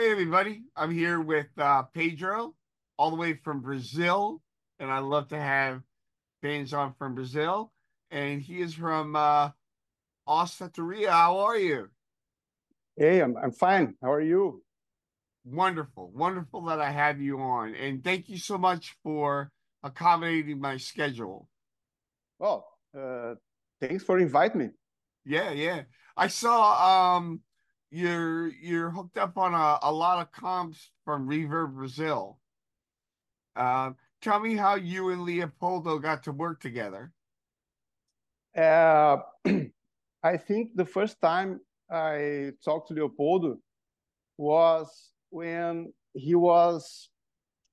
Hey, everybody. I'm here with uh, Pedro, all the way from Brazil. And I love to have bands on from Brazil. And he is from uh. How are you? Hey, I'm, I'm fine. How are you? Wonderful. Wonderful that I have you on. And thank you so much for accommodating my schedule. Well, uh, thanks for inviting me. Yeah, yeah. I saw um you're you're hooked up on a, a lot of comps from Reverb Brazil. Uh, tell me how you and Leopoldo got to work together. Uh, I think the first time I talked to Leopoldo was when he was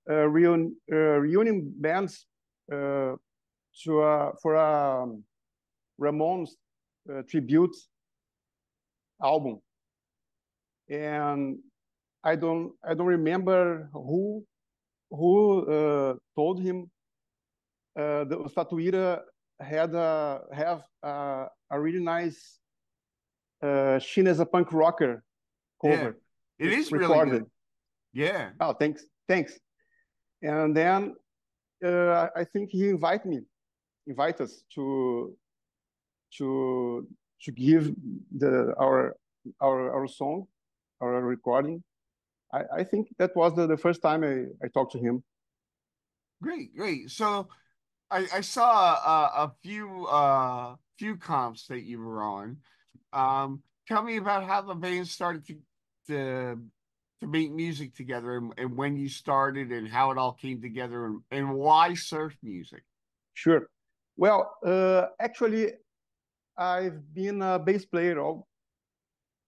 uh, reun uh, reunion bands uh, to uh, for a um, Ramones uh, tribute album and I don't I don't remember who who uh, told him uh, the Statuira had a have a, a really nice uh, Sheena Is a Punk Rocker cover. Yeah, it is recorded. really good. Yeah. Oh, thanks, thanks. And then uh, I think he invited me, invite us to to to give the our our our song or a recording. I, I think that was the, the first time I, I talked to him. Great, great. So I, I saw a, a few uh few comps that you were on. Um, tell me about how the band started to to, to make music together and, and when you started and how it all came together and, and why surf music. Sure. Well, uh, actually, I've been a bass player all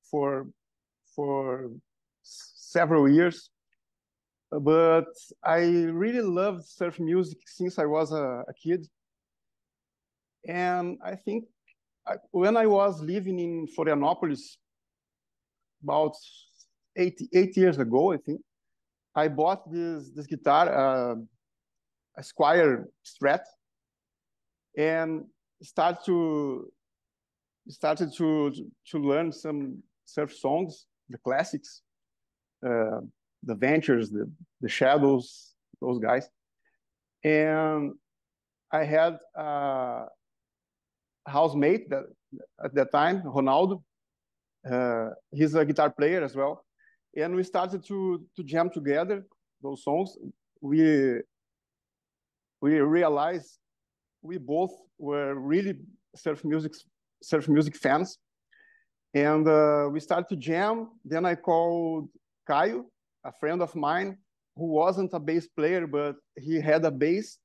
for for several years. But I really loved surf music since I was a, a kid. And I think I, when I was living in Florianopolis about eight, eight years ago, I think, I bought this, this guitar, uh, a Squier Strat, and started to started to to learn some surf songs the classics, uh, the Ventures, the, the Shadows, those guys. And I had a housemate that at that time, Ronaldo. Uh, he's a guitar player as well. And we started to, to jam together those songs. We, we realized we both were really surf music, surf music fans and uh, we started to jam. Then I called Caio, a friend of mine, who wasn't a bass player, but he had a bass.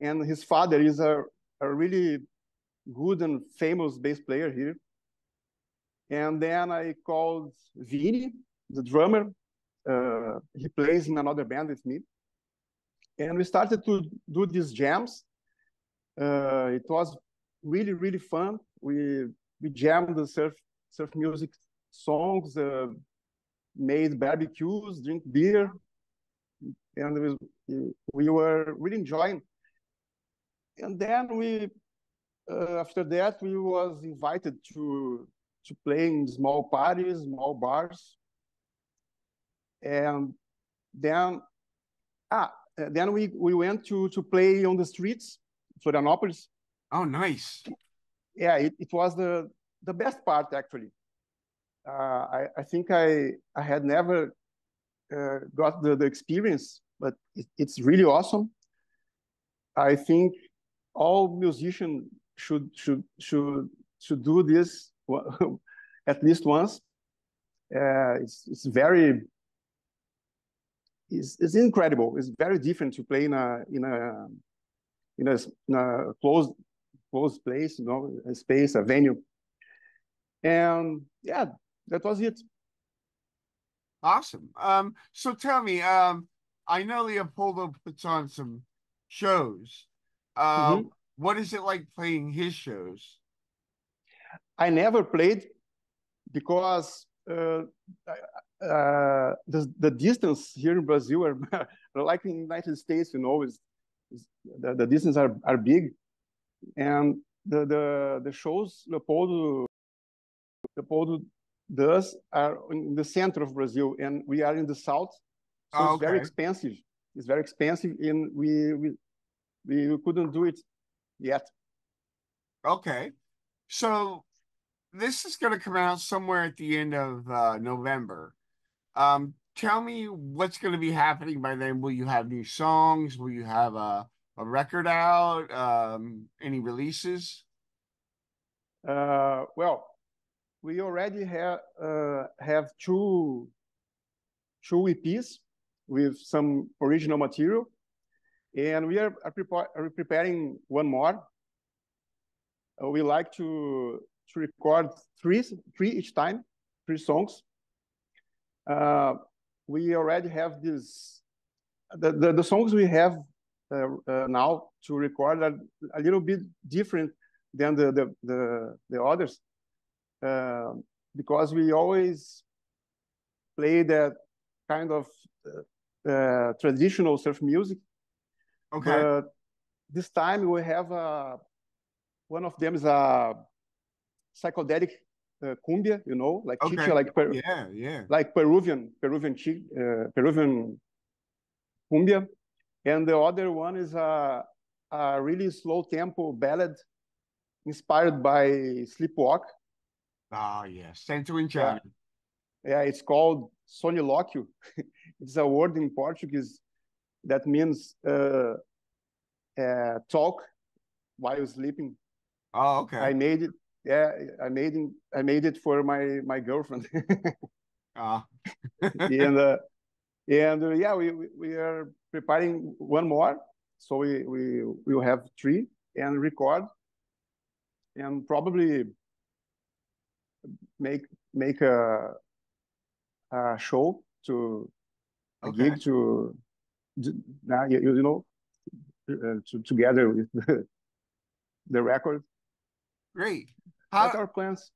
And his father is a, a really good and famous bass player here. And then I called Vini, the drummer. Uh, he plays in another band with me. And we started to do these jams. Uh, it was really, really fun. We we jammed the surf surf music songs, uh, made barbecues, drink beer, and we, we were really enjoying. And then we, uh, after that, we was invited to to play in small parties, small bars, and then ah, then we we went to to play on the streets, Florianopolis. Oh, nice. Yeah, it, it was the the best part actually. Uh, I, I think I I had never uh, got the, the experience, but it, it's really awesome. I think all musicians should should should should do this at least once. Uh, it's it's very it's, it's incredible. It's very different to play in a in a in a, in a closed closed place, you know, a space, a venue. And yeah, that was it. Awesome. Um, so tell me, um, I know Leopoldo puts on some shows. Uh, mm-hmm. What is it like playing his shows? I never played because uh, uh, the the distance here in Brazil, are, like in the United States, you know, is, is the, the distance are, are big, and the the the shows Leopoldo Leopoldo does are in the center of Brazil, and we are in the south, so Oh, it's very expensive. It's very expensive, and we we we couldn't do it yet. Okay. So this is going to come out somewhere at the end of uh, November. Um, tell me what's going to be happening by then. Will you have new songs? Will you have a, a record out? Um, any releases? Uh, well, we already have uh, have two two EPs with some original material, and we are, are, prepar are preparing one more. Uh, we like to to record three three each time, three songs. Uh, we already have this. The, the, the songs we have uh, uh, now to record are a little bit different than the the the, the others uh, because we always play that kind of uh, uh, traditional surf music. Okay. But this time we have a one of them is a psychedelic uh, cumbia, you know, like Okay. chicha, like per, yeah, yeah. like Peruvian Peruvian chi, uh, Peruvian cumbia, and the other one is a a really slow tempo ballad inspired by Sleepwalk. Oh, yeah. Santo and Johnny. Yeah, it's called sonilóquio. it's a word in Portuguese that means uh, uh, talk while sleeping. Oh, okay. I made it. Yeah, I made it. I made it for my my girlfriend. Ah. and uh, and uh, yeah, we, we are preparing one more, so we we we will have three and record, and probably make make a a show to a Okay. gig to now you, you know uh, to, together with the, the record. Great. That's How our plans.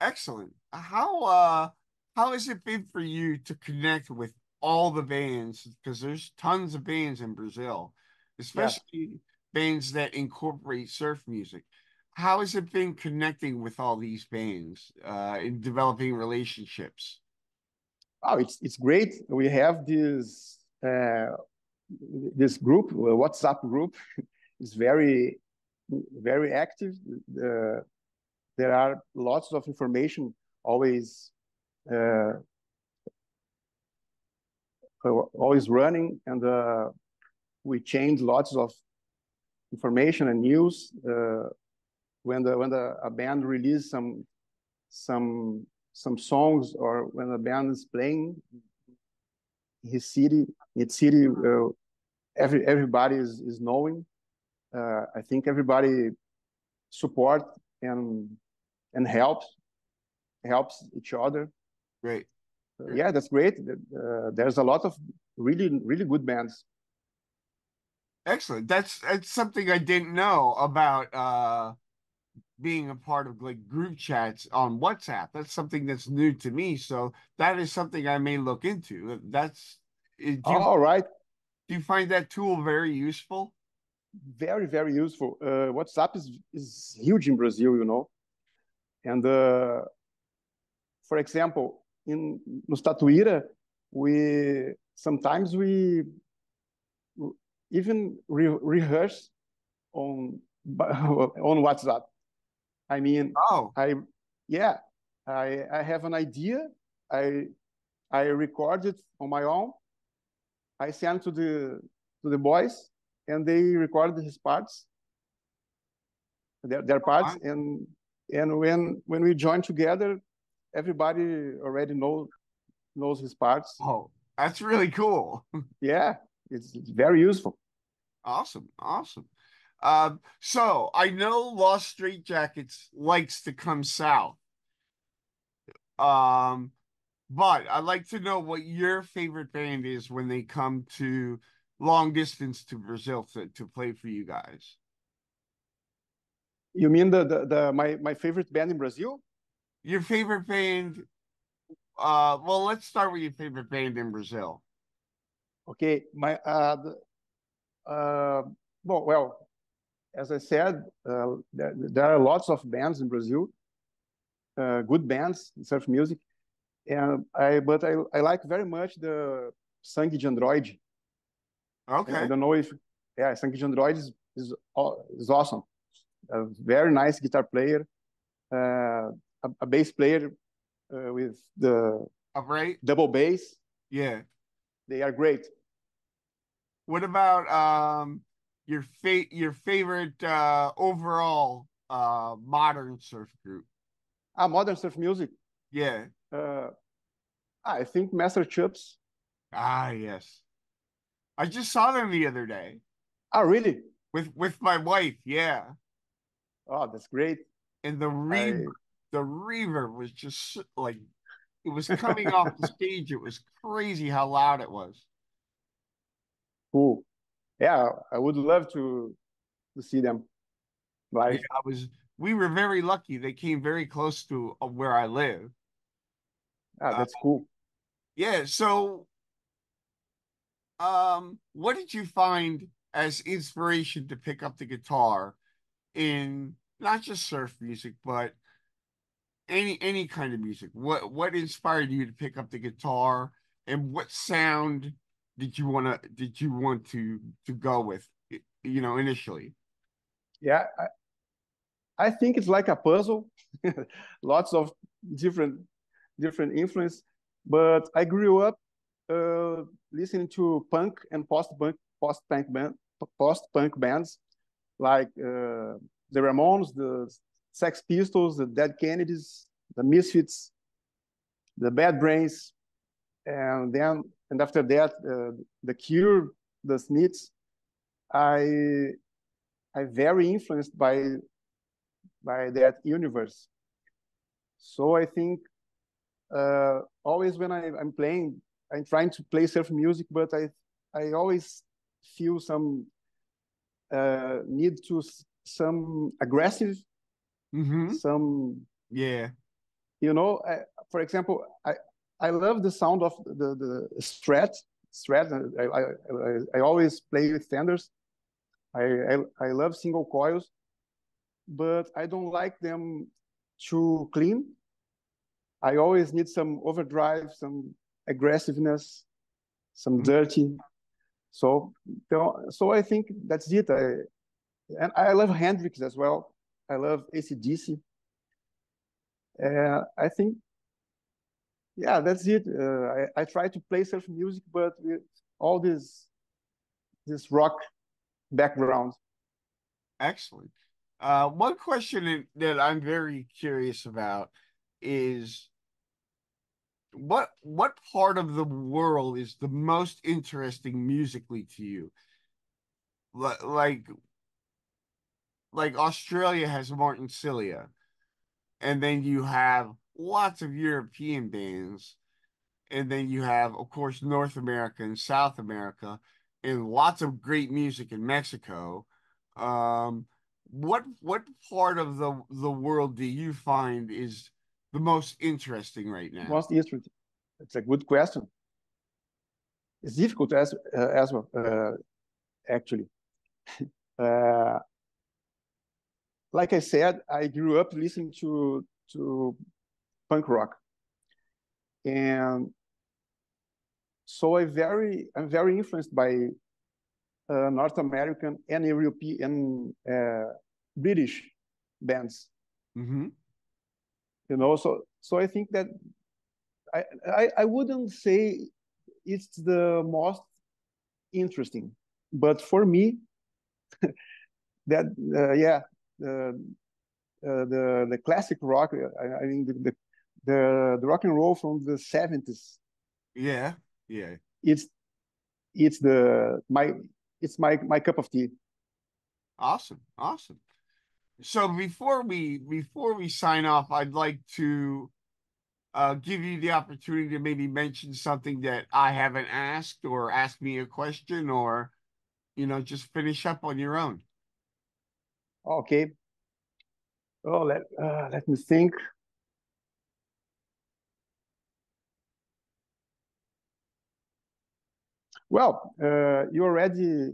excellent. How uh how has it been for you to connect with all the bands? Because there's tons of bands in Brazil, especially bands that incorporate surf music. How has it been connecting with all these bands uh in developing relationships? Oh, it's it's great. We have this uh, this group, WhatsApp group, is very very active. Uh, there are lots of information always uh, always running, and uh, we change lots of information and news uh, when the when the a band release some some some songs or when a band is playing his city its city uh, every everybody is, is knowing uh, i think everybody support and and helps helps each other Great. Uh, yeah that's great uh, there's a lot of really really good bands Excellent. That's that's something I didn't know about uh being a part of like group chats on WhatsApp. That's something that's new to me. So that is something I may look into. That's do you, all right do you find that tool very useful? very very useful uh, whatsapp is is huge in brazil you know and uh, for example in no Tatuíra, we sometimes we even re rehearse on on whatsapp i mean Oh, i yeah i i have an idea. I i record it on my own. I send to the to the boys and they record his parts their, their parts. And and when when we join together everybody already knows knows his parts. Oh, that's really cool. yeah it's, it's very useful. Awesome, awesome. Um, so I know Los Straitjackets likes to come south. Um, but I'd like to know what your favorite band is when they come to long distance to Brazil to, to play for you guys. you mean the, the, the my, my favorite band in brazil Your favorite band, uh, well, let's start with your favorite band in Brazil. okay my uh, the, uh well, well as i said uh, there, there are lots of bands in brazil uh, good bands, surf music, and I but I I like very much the Sangue de Android. Okay. I don't know if yeah, Sangue de Android is is, is awesome. A very nice guitar player, uh, a, a bass player uh, with the Upright. double bass. Yeah. They are great. What about um your fa- your favorite uh overall uh modern surf group? Ah, modern surf music. Yeah. Uh, I think Messer Chups. Ah, yes. I just saw them the other day Oh, really? with with my wife. Yeah. Oh, that's great. And the reverb, the reverb was just like it was coming off the stage. It was crazy how loud it was. Cool. Yeah, I would love to to see them live. Yeah, I was. We were very lucky. They came very close to uh, where I live. Ah, that's cool. Yeah. So, um, what did you find as inspiration to pick up the guitar in not just surf music, but any any kind of music? What what inspired you to pick up the guitar, and what sound did you want to did you want to to go with? You know, initially. Yeah, I, I think it's like a puzzle. Lots of different different influence, but I grew up uh, listening to punk and post punk post punk band post punk bands like uh, the Ramones, the Sex Pistols, the Dead Kennedys, the Misfits, the Bad Brains, and then and after that uh, the Cure, the Smiths. I I very influenced by by that universe. So I think uh, always when I, I'm playing, I'm trying to play surf music, but I I always feel some uh, need to some aggressive, Mm-hmm. some Yeah. you know. I, for example, I I love the sound of the the strat strat. I I, I, always play with Fenders. I, I I love single coils, but I don't like them too clean. I always need some overdrive, some aggressiveness, some Mhm. dirty. So so I think that's it. I and I love Hendrix as well. I love ACDC. Uh, I think, yeah, that's it. Uh, I, I try to play surf music, but with all this this rock background. Excellent. Uh, one question that- I'm very curious about is what what part of the world is the most interesting musically to you? Li- Like like Australia has Martin Cilia, and then you have lots of European bands, and then you have, of course, North America and South America, and lots of great music in Mexico. Um, what what part of the the world do you find is the most interesting right now? Most interesting. It's a good question. It's difficult as uh, as well, uh, actually. uh, like I said, I grew up listening to to punk rock, and so I very I'm very influenced by uh, North American and European uh, British bands. Mm-hmm. You know, so so I think that I I, I wouldn't say it's the most interesting, but for me, that uh, yeah, the uh, the the classic rock. I, I mean the, the the the rock and roll from the seventies. Yeah, yeah. It's it's the my it's my my cup of tea. Awesome, awesome. So before we before we sign off, I'd like to uh, give you the opportunity to maybe mention something that I haven't asked, or ask me a question, or you know, just finish up on your own. Okay. Oh, let uh, let me think. Well, uh, you already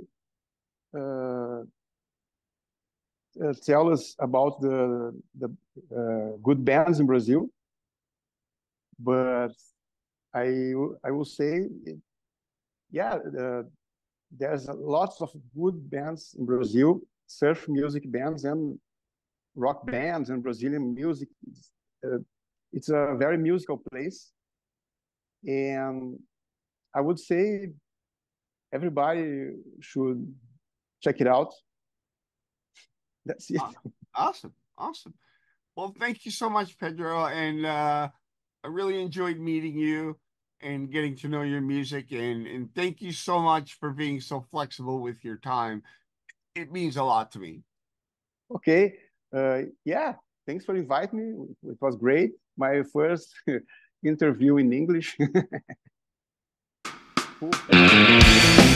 uh, uh, tell us about the the uh, good bands in Brazil, but I I will say, yeah, there's lots of good bands in Brazil, surf music bands and rock bands and Brazilian music. Uh, it's a very musical place, and I would say everybody should check it out. That's it. Awesome. Awesome. Well, thank you so much, Pedro. And uh, I really enjoyed meeting you and getting to know your music. And, and thank you so much for being so flexible with your time. It means a lot to me. Okay. Uh, yeah. Thanks for inviting me. It was great. My first interview in English. Cool.